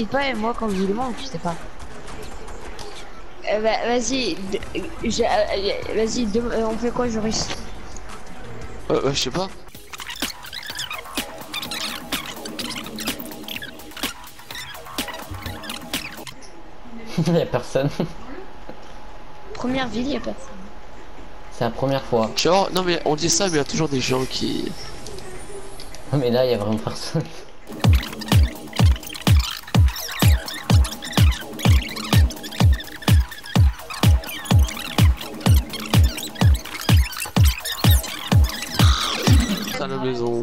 t'inquiète pas, et moi quand je vous demande, je sais pas. Euh, bah, vas-y, euh, vas-y, euh, on fait quoi, Joris? Euh, euh, je sais pas. Il y a personne. Première ville, y a personne. C'est la première fois. Genre, non mais on dit ça, mais il y a toujours des gens qui. Mais là, il y a vraiment personne. Maison.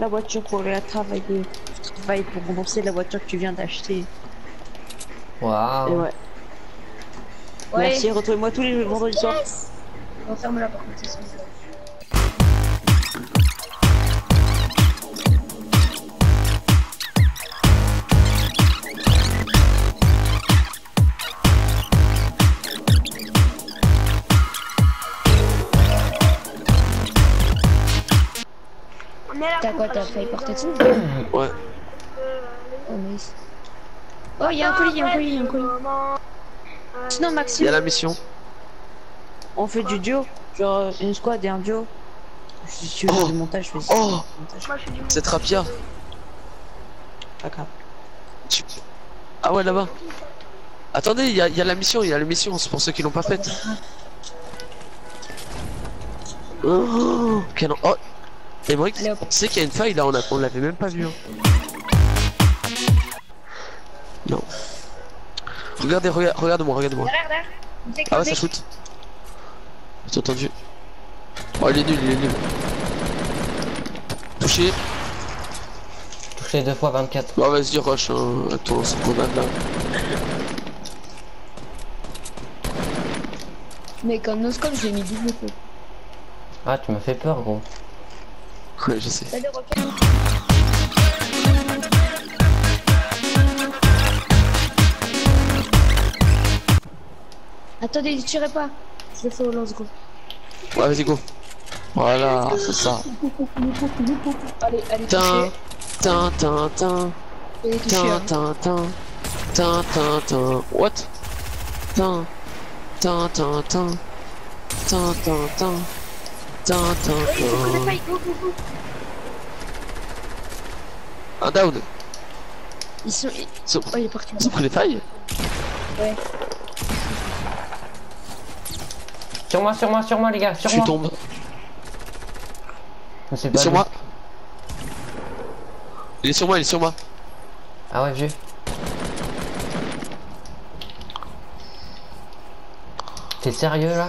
La voiture pour aller à travailler. Tu travailles pour rembourser la voiture que tu viens d'acheter. Et Waouh. ouais. Merci, retrouvez-moi tous les vendredis soirs. On ferme la porte. Quoi, t'as failli porter dessus Ouais. Oh, nice. Oh, y a un colis, y a un colis, y a un colis. Sinon, Il y Maxime, a la mission. on fait du duo. Genre une squad et un duo. Si tu veux Oh. du montage, je fais Oh. fais du C'est Trapia. Pas grave. Tu- Ah ouais, là-bas. Attendez, il y, a- il y a la mission, il y a la mission, c'est pour ceux qui l'ont pas faite. Oh, quel en- oh. Et Brick, Allez, tu sais qu'il y a une faille là, on, a- on l'avait même pas vu. hein. Non. Regardez, regarde, regarde-moi, regarde-moi. On sait Ah ouais, ça shoot. J'ai entendu. Oh, il est nul, il est nul. Touché. Touché deux fois 24. Bah vas-y, rush, hein. Attends, c'est qu'on a là. Mais comme Noscom, j'ai mis double coup. Ah, tu m'as fait peur, gros. Ouais, je sais. Attendez, tirez pas. Je le fais au lance-go. Ouais, vas-y, go. Voilà, c'est ça. Allez, allez, Tin, tin, hein. tin, tin, tin, tin, tin. What? Tin, tin, tin, tin, tin, tin, tin, tin, tin, Oui, je connais pas, tin. il go, go, go. Un down. Ils sont. ils- Ils ont, Oh, il est parti. ils ont pris les failles? Sur moi, sur moi, sur moi, les gars, sur Je moi. tombe. Mais c'est Il est pas sur moi. Il est sur moi, il est sur moi. Ah ouais, vu. T'es sérieux là?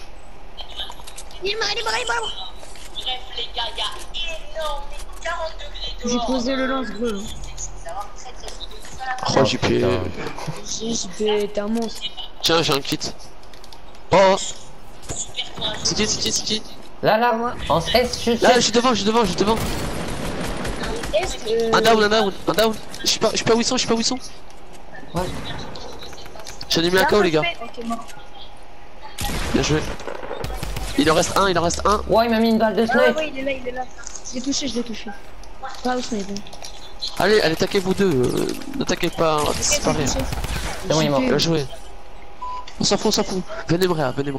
Il est mort, il est mort, il est mort. Bref, les gars, il y a énorme, 40 degrés J'ai dehors. posé le hein. Va Oh, j'ai je peux. T'es un monstre. Tiens, j'ai un kit. Oh, c'est qui, c'est qui, c'est qui? Là, là, en S, je Là, je suis devant, je suis devant, je suis devant. Que. Un down, un down, un down. Je suis pas, je suis pas où ils sont, je suis pas où ils sont. Ouais. J'ai mis un KO, les gars. Bien joué. Il en reste un, il en reste un. Ouais, il m'a mis une balle de Ah ouais, snipe. ouais, il est là, il est là. Je l'ai touché, je l'ai touché. Pas au snipe. Allez, allez, attaquez vous deux. euh, N'attaquez pas, on va séparer. C'est bon, il est mort. Bien joué. On s'en fout, on s'en fout. Venez me venez me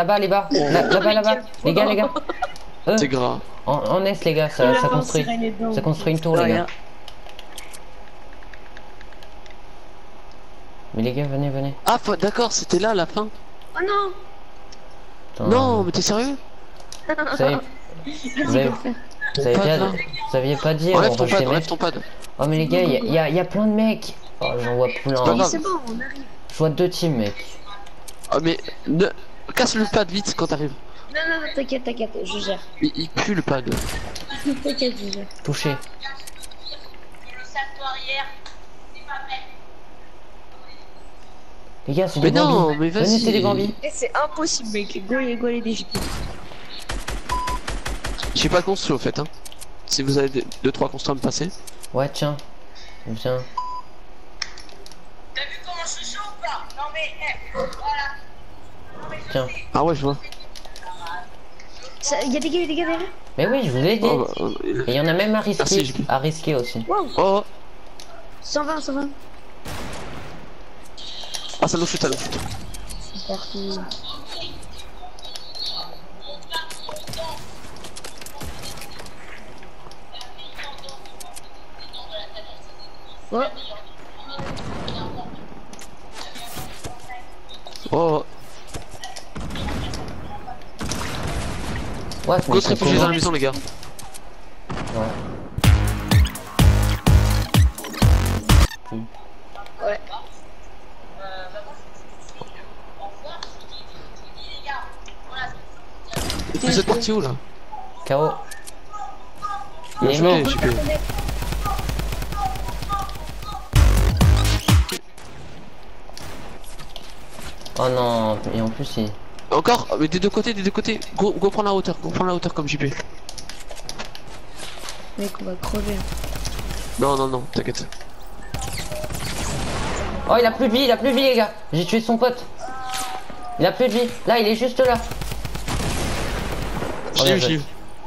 là-bas, les bas. Là- Là-bas, là-bas. Les gars, les gars. Euh, C'est gras. en, en S, les gars, ça, construit. Ça construit une tour, les gars. Mais les gars, venez, venez. Ah, d'accord, c'était là la fin. Oh non Attends, Non, mais t'es sérieux? Vous avez, vous avez, vous avez Pas vous aviez pas dit, Enlève on ton pad, les enlève ton pad. Oh, mais les gars, il y, a- y, y a plein de mecs. Oh, j'en vois plein. grave. C'est bon, on arrive. Je vois deux teams, mec. Ah, mais ne... casse le pad vite quand t'arrives. Non, non, non, t'inquiète, t'inquiète, je gère. Il, il pue le pad. T'inquiète, je gère. Touché. C'est. Les gars, c'est Mais des non, bambis. mais vas-y. C'est des bambis. Et c'est impossible, mec. Go go les DJP. J'ai pas construit au fait, hein. Si vous avez 2-3 construits à me passer. Ouais, tiens. Viens. T'as vu comment je suis chaud ou pas? Non mais, eh, voilà. Tiens. Ah ouais, je vois. Ça- Y a des gars, y a des gars derrière Mais oui, je vous l'ai dit. Oh, bah, euh, Et il y en a même à risquer, Merci, à risquer aussi. oh. 120, 120. Ah, ça nous shoot, ça nous. C'est parti. Oh, Oh, Ouais, mais go se c'est réfugier dans la maison, les gars. ouais. Vous êtes parti où là? KO. Il Bien est joué. JP. Oh non, et en plus il... Encore Mais des deux côtés, des deux côtés. Go, go prendre la hauteur, go prendre la hauteur comme JP. Mec, on va crever. Non, non, non, t'inquiète. Oh il a plus de vie, il a plus de vie les gars J'ai tué son pote Il a plus de vie, là il est juste là je l'ai eu.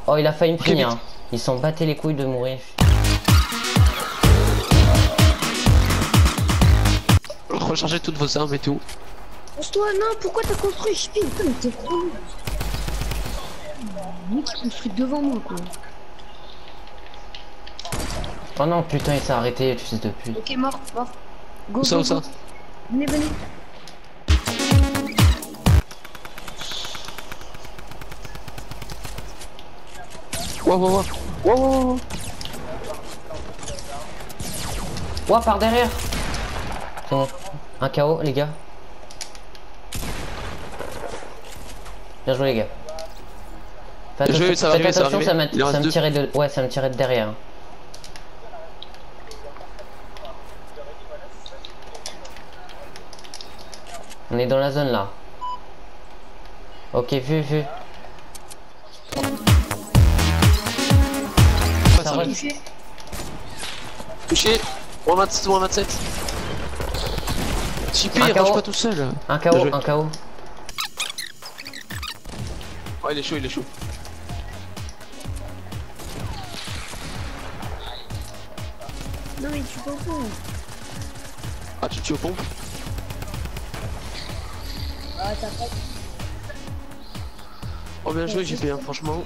Oh il a failli me finir hein. Il s'en battait les couilles de mourir Rechargez toutes vos armes et tout. Pousse-toi, non, pourquoi t'as construit Chipi Putain, mais t'es trop. Le mec, il construit devant moi, quoi. Oh non putain il s'est arrêté, tu fils de pute Ok, mort, mort. Go, go, go. Venez, venez. Wow, wow, wow. Wow, wow, wow. Par derrière C'est bon, un KO les gars Bien joué les gars Faites attention, ça arriver, attention, me tirait de... Ouais ça me tirait de derrière. On est dans la zone là. Ok, vu, vu. Ça rush. Touché. 127, 127. JP, Un il range pas tout seul. Un KO, un KO. Oh, il est chaud, il est chaud. Non, mais tu comprends. Ah, tu tues au pompe Ah, t'as pas Oh, bien joué, JP, hein, franchement.